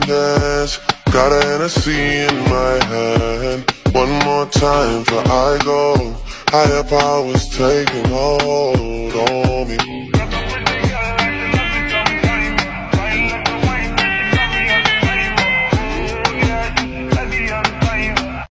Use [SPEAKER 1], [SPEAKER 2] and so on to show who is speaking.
[SPEAKER 1] dance. Got a Hennessy in my hand. One more time for I go. Higher powers taking hold on.